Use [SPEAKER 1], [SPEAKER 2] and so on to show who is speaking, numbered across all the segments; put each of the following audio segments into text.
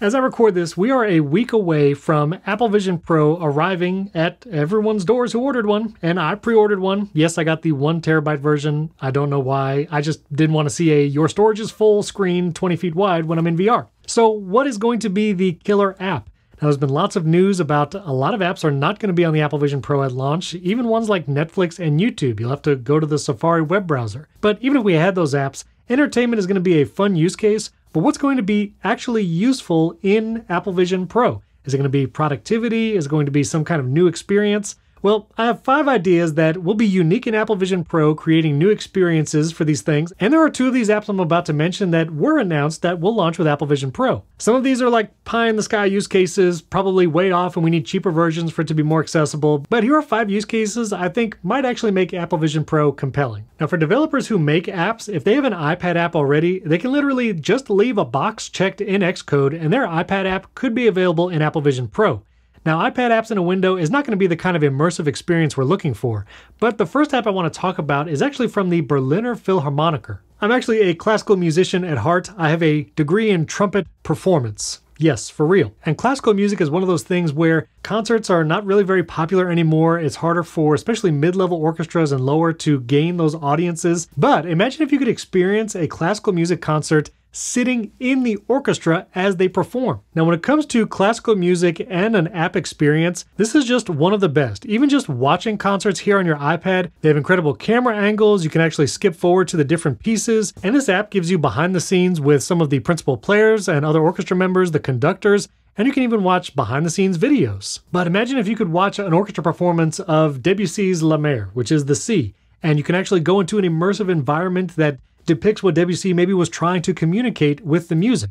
[SPEAKER 1] As I record this, we are a week away from Apple Vision Pro arriving at everyone's doors who ordered one, and I pre ordered one. Yes, I got the one terabyte version. I don't know why. I just didn't want to see a your storage is full screen 20 feet wide when I'm in VR. So, what is going to be the killer app? Now, there's been lots of news about a lot of apps are not going to be on the Apple Vision Pro at launch, even ones like Netflix and YouTube. You'll have to go to the Safari web browser. But even if we had those apps, entertainment is going to be a fun use case but what's going to be actually useful in Apple Vision Pro? Is it going to be productivity? Is it going to be some kind of new experience? Well, I have five ideas that will be unique in Apple Vision Pro, creating new experiences for these things. And there are two of these apps I'm about to mention that were announced that will launch with Apple Vision Pro. Some of these are like pie in the sky use cases, probably way off, and we need cheaper versions for it to be more accessible. But here are five use cases I think might actually make Apple Vision Pro compelling. Now, for developers who make apps, if they have an iPad app already, they can literally just leave a box checked in Xcode, and their iPad app could be available in Apple Vision Pro. Now, iPad apps in a window is not going to be the kind of immersive experience we're looking for, but the first app I want to talk about is actually from the Berliner Philharmoniker. I'm actually a classical musician at heart. I have a degree in trumpet performance. Yes, for real. And classical music is one of those things where concerts are not really very popular anymore. It's harder for especially mid level orchestras and lower to gain those audiences. But imagine if you could experience a classical music concert sitting in the orchestra as they perform. Now, when it comes to classical music and an app experience, this is just one of the best. Even just watching concerts here on your iPad, they have incredible camera angles. You can actually skip forward to the different pieces. And this app gives you behind the scenes with some of the principal players and other orchestra members, the conductors, and you can even watch behind the scenes videos. But imagine if you could watch an orchestra performance of Debussy's La Mer, which is the sea, and you can actually go into an immersive environment that depicts what Debussy maybe was trying to communicate with the music.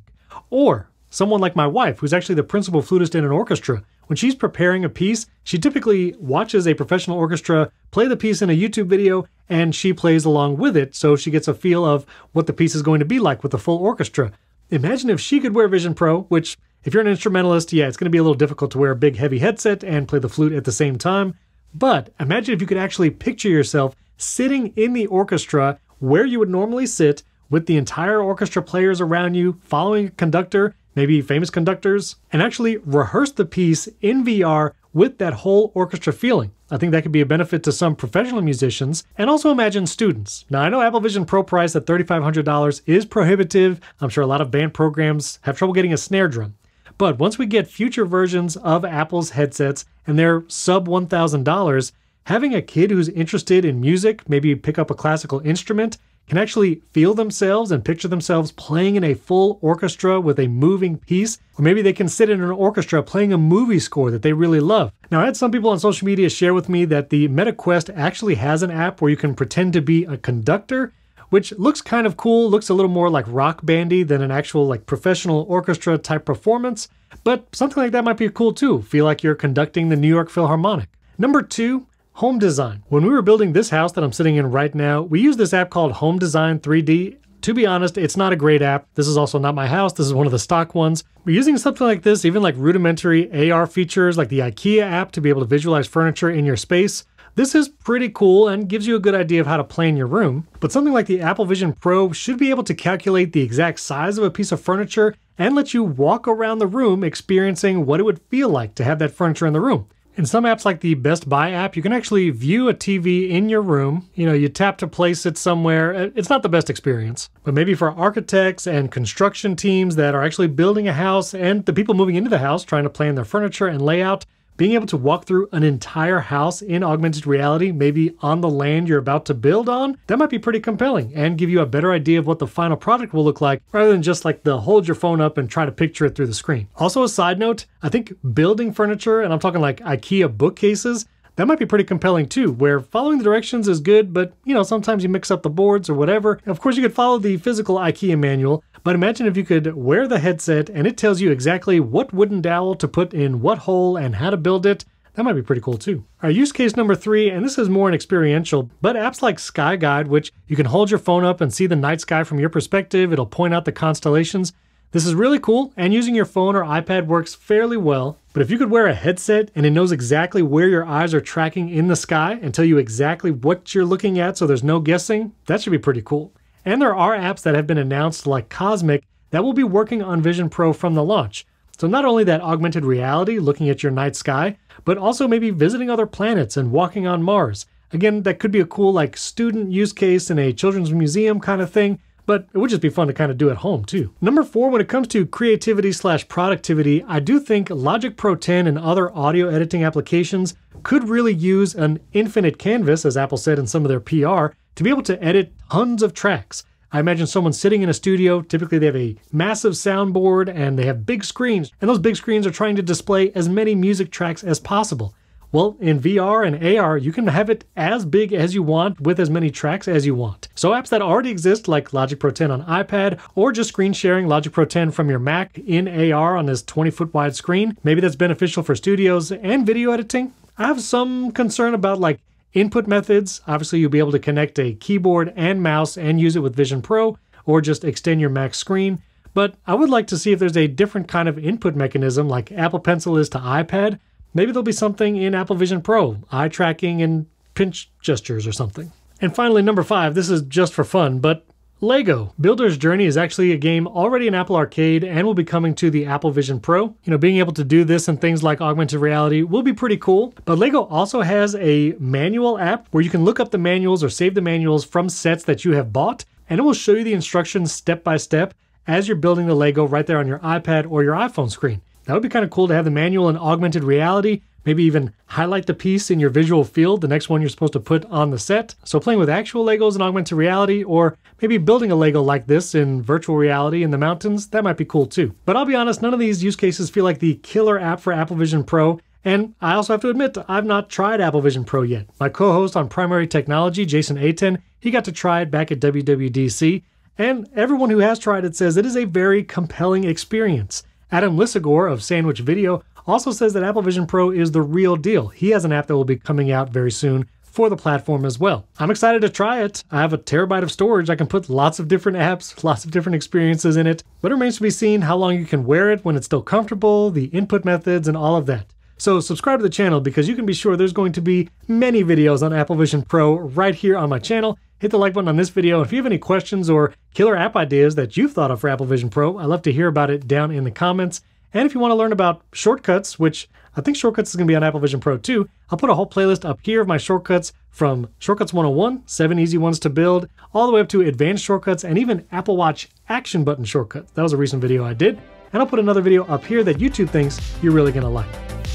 [SPEAKER 1] Or someone like my wife, who's actually the principal flutist in an orchestra, when she's preparing a piece, she typically watches a professional orchestra play the piece in a YouTube video and she plays along with it so she gets a feel of what the piece is going to be like with the full orchestra. Imagine if she could wear Vision Pro, which, if you're an instrumentalist, yeah, it's going to be a little difficult to wear a big heavy headset and play the flute at the same time. But imagine if you could actually picture yourself sitting in the orchestra where you would normally sit with the entire orchestra players around you, following a conductor, maybe famous conductors, and actually rehearse the piece in VR with that whole orchestra feeling. I think that could be a benefit to some professional musicians and also imagine students. Now, I know Apple Vision Pro price at $3,500 is prohibitive. I'm sure a lot of band programs have trouble getting a snare drum. But once we get future versions of Apple's headsets and they're sub $1,000, having a kid who's interested in music, maybe pick up a classical instrument, can actually feel themselves and picture themselves playing in a full orchestra with a moving piece, or maybe they can sit in an orchestra playing a movie score that they really love. Now, I had some people on social media share with me that the MetaQuest actually has an app where you can pretend to be a conductor, which looks kind of cool, looks a little more like rock bandy than an actual like professional orchestra type performance, but something like that might be cool too. Feel like you're conducting the New York Philharmonic. Number two, Home Design. When we were building this house that I'm sitting in right now, we used this app called Home Design 3D. To be honest, it's not a great app. This is also not my house. This is one of the stock ones. We're using something like this, even like rudimentary AR features like the IKEA app to be able to visualize furniture in your space. This is pretty cool and gives you a good idea of how to plan your room, but something like the Apple Vision Pro should be able to calculate the exact size of a piece of furniture and let you walk around the room experiencing what it would feel like to have that furniture in the room. In some apps like the Best Buy app, you can actually view a TV in your room. You know, you tap to place it somewhere. Uh, it's not the best experience, but maybe for architects and construction teams that are actually building a house and the people moving into the house trying to plan their furniture and layout, being able to walk through an entire house in augmented reality, maybe on the land you're about to build on, that might be pretty compelling and give you a better idea of what the final product will look like rather than just like the hold your phone up and try to picture it through the screen. Also, a side note, I think building furniture, and I'm talking like IKEA bookcases, that might be pretty compelling too, where following the directions is good, but you know, sometimes you mix up the boards or whatever. Of course, you could follow the physical IKEA manual, but imagine if you could wear the headset and it tells you exactly what wooden dowel to put in what hole and how to build it. That might be pretty cool too. Our use case number three, and this is more an experiential, but apps like Sky Guide, which you can hold your phone up and see the night sky from your perspective, it'll point out the constellations. This is really cool, and using your phone or iPad works fairly well. But if you could wear a headset and it knows exactly where your eyes are tracking in the sky and tell you exactly what you're looking at so there's no guessing, that should be pretty cool. And there are apps that have been announced like Cosmic that will be working on Vision Pro from the launch. So not only that augmented reality, looking at your night sky, but also maybe visiting other planets and walking on Mars. Again, that could be a cool like student use case in a children's museum kind of thing, but it would just be fun to kind of do at home too. Number four, when it comes to creativity slash productivity, I do think Logic Pro 10 and other audio editing applications could really use an infinite canvas, as Apple said in some of their PR, to be able to edit tons of tracks. I imagine someone sitting in a studio, typically they have a massive soundboard and they have big screens, and those big screens are trying to display as many music tracks as possible. Well, in VR and AR, you can have it as big as you want with as many tracks as you want. So apps that already exist like Logic Pro 10 on iPad or just screen sharing Logic Pro 10 from your Mac in AR on this 20 foot wide screen, maybe that's beneficial for studios and video editing. I have some concern about like input methods. Obviously, you'll be able to connect a keyboard and mouse and use it with Vision Pro or just extend your Mac screen. But I would like to see if there's a different kind of input mechanism like Apple Pencil is to iPad Maybe there'll be something in Apple Vision Pro, eye tracking and pinch gestures or something. And finally, number five, this is just for fun, but Lego. Builder's Journey is actually a game already in Apple Arcade and will be coming to the Apple Vision Pro. You know, being able to do this and things like augmented reality will be pretty cool. But Lego also has a manual app where you can look up the manuals or save the manuals from sets that you have bought, and it will show you the instructions step by step as you're building the Lego right there on your iPad or your iPhone screen. That would be kind of cool to have the manual in augmented reality, maybe even highlight the piece in your visual field, the next one you're supposed to put on the set. So playing with actual Legos in augmented reality, or maybe building a Lego like this in virtual reality in the mountains, that might be cool too. But I'll be honest, none of these use cases feel like the killer app for Apple Vision Pro, and I also have to admit, I've not tried Apple Vision Pro yet. My co-host on Primary Technology, Jason Aten, he got to try it back at WWDC, and everyone who has tried it says it is a very compelling experience. Adam Lisagor of Sandwich Video also says that Apple Vision Pro is the real deal. He has an app that will be coming out very soon for the platform as well. I'm excited to try it. I have a terabyte of storage. I can put lots of different apps, lots of different experiences in it, but it remains to be seen how long you can wear it when it's still comfortable, the input methods, and all of that. So subscribe to the channel because you can be sure there's going to be many videos on Apple Vision Pro right here on my channel. Hit the like button on this video. If you have any questions or killer app ideas that you've thought of for Apple Vision Pro, I'd love to hear about it down in the comments. And if you want to learn about shortcuts, which I think shortcuts is going to be on Apple Vision Pro too, I'll put a whole playlist up here of my shortcuts from Shortcuts 101, seven easy ones to build, all the way up to advanced shortcuts and even Apple Watch action button shortcuts. That was a recent video I did. And I'll put another video up here that YouTube thinks you're really going to like.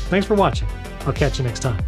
[SPEAKER 1] Thanks for watching. I'll catch you next time.